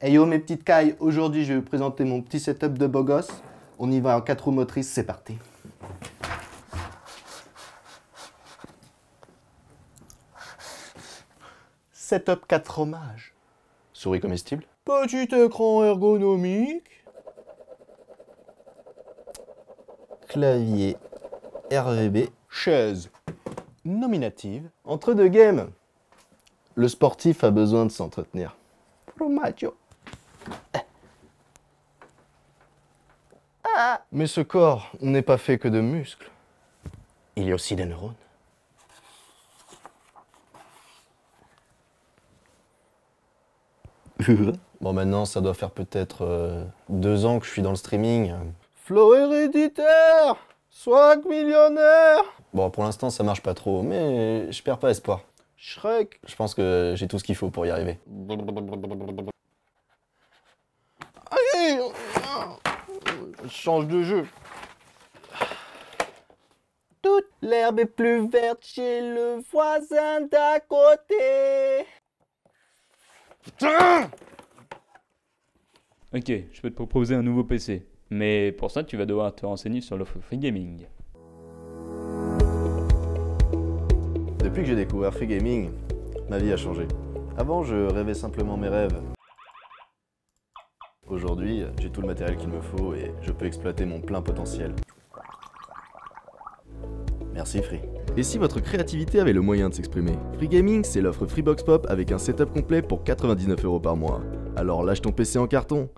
Hey yo mes petites cailles, aujourd'hui je vais vous présenter mon petit setup de beau gosse. On y va en 4 roues motrices, c'est parti. Setup 4 fromages. Souris comestible. Petit écran ergonomique. Clavier RVB. Chaise nominative. Entre deux games. Le sportif a besoin de s'entretenir. Romaggio. Mais ce corps n'est pas fait que de muscles. Il y a aussi des neurones. bon, maintenant, ça doit faire peut-être euh, deux ans que je suis dans le streaming. Flow héréditaire 5 millionnaire Bon, pour l'instant, ça marche pas trop, mais je perds pas espoir. Shrek Je pense que j'ai tout ce qu'il faut pour y arriver. Allez Change de jeu. Toute l'herbe est plus verte chez le voisin d'à côté. Putain Ok, je peux te proposer un nouveau PC. Mais pour ça, tu vas devoir te renseigner sur l'offre Free Gaming. Depuis que j'ai découvert Free Gaming, ma vie a changé. Avant, je rêvais simplement mes rêves. Aujourd'hui, j'ai tout le matériel qu'il me faut et je peux exploiter mon plein potentiel. Merci Free. Et si votre créativité avait le moyen de s'exprimer? Free Gaming, c'est l'offre Freebox Pop avec un setup complet pour 99 euros par mois. Alors lâche ton PC en carton